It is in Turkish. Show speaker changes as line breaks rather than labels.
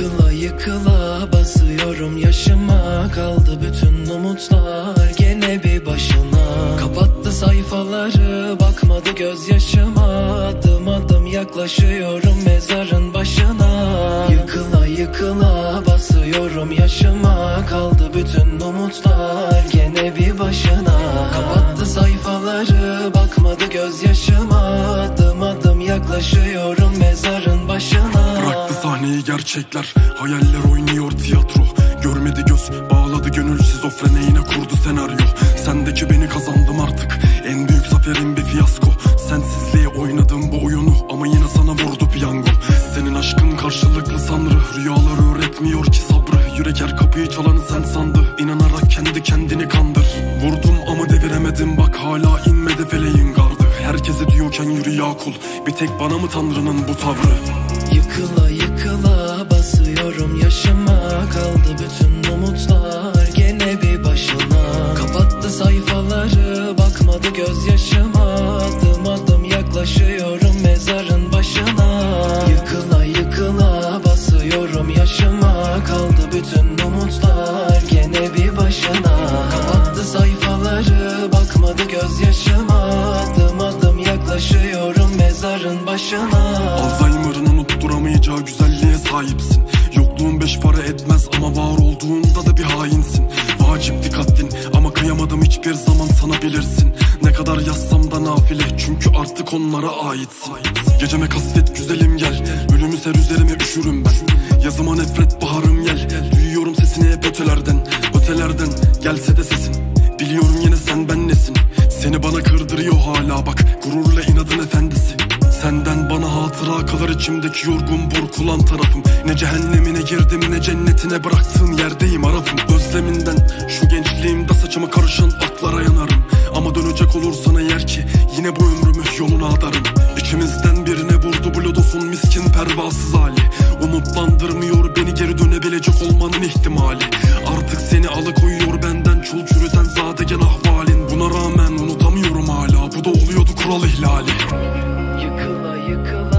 Yıkıla yıkıla basıyorum yaşıma. Kaldı bütün umutlar gene bir başına Kapattı sayfaları bakmadı gözyaşıma. Adım adım yaklaşıyorum mezarın başına. Yıkıla yıkıla basıyorum yaşıma. Kaldı bütün umutlar gene bir başına. Kapattı sayfaları bakmadı gözyaşıma. Adım adım yaklaşıyorum mezarın başına
sahneyi gerçekler. Hayaller oynuyor tiyatro. Görmedi göz bağladı gönül. Şizofrene yine kurdu senaryo. Sendeki beni kazandım artık. En büyük zaferim bir fiyasko. Sensizliğe oynadım bu oyunu. Ama yine sana vurdu piyango. Senin aşkın karşılıklı sanrı. Rüyalar öğretmiyor ki sabrı. Yürek her kapıyı çalanı sen sandı. İnanarak kendi kendini kandır. Vurdum ama deviremedim. Bak hala inmedi feleğin gardı. Herkese diyorken yürü ya kul. Bir tek bana mı tanrının bu tavrı?
Yıkıla yıkıla sayfaları bakmadı gözyaşıma Adım adım yaklaşıyorum mezarın başına. Yıkıla yıkıla basıyorum yaşıma. Kaldı bütün umutlar gene bir başına. Kapattı sayfaları bakmadı gözyaşıma Adım adım yaklaşıyorum mezarın başına.
Alzheimer'ın unutturamayacağı güzelliğe sahipsin. Yokluğun beş para etmez hiçbir zaman sana bilirsin Ne kadar yazsam da nafile. Çünkü artık onlara aitsin. Geceme kasvet güzelim gel. Ölümü ser üzerime üşürüm ben. Yazıma nefret baharım gel. Duyuyorum sesini hep ötelerden. Ötelerden gelse de sesin. Biliyorum yine sen ben nesin? Seni bana kırdırıyor hala. Bak Gururla inadın efendisi Senden bana hatıra kalır içimdeki yorgun burkulan tarafım. Ne cehennemine girdim ne cennetine bıraktığın yerdeyim arafım Özleminden şu gençliğimde saçıma karışan aklara yanarım. Ama dönecek olursan eğer ki yine bu ömrümü yoluna adarım İkimizden birine vurdu blodosun miskin pervasız hali. Umutlandırmıyor beni geri dönebilecek olmanın ihtimali. Artık seni alıkoyuyor benden çul çürüten zadegen ahvalin. Buna rağmen unutamıyorum hala bu da oluyordu kural ihlali You can. You yıkıla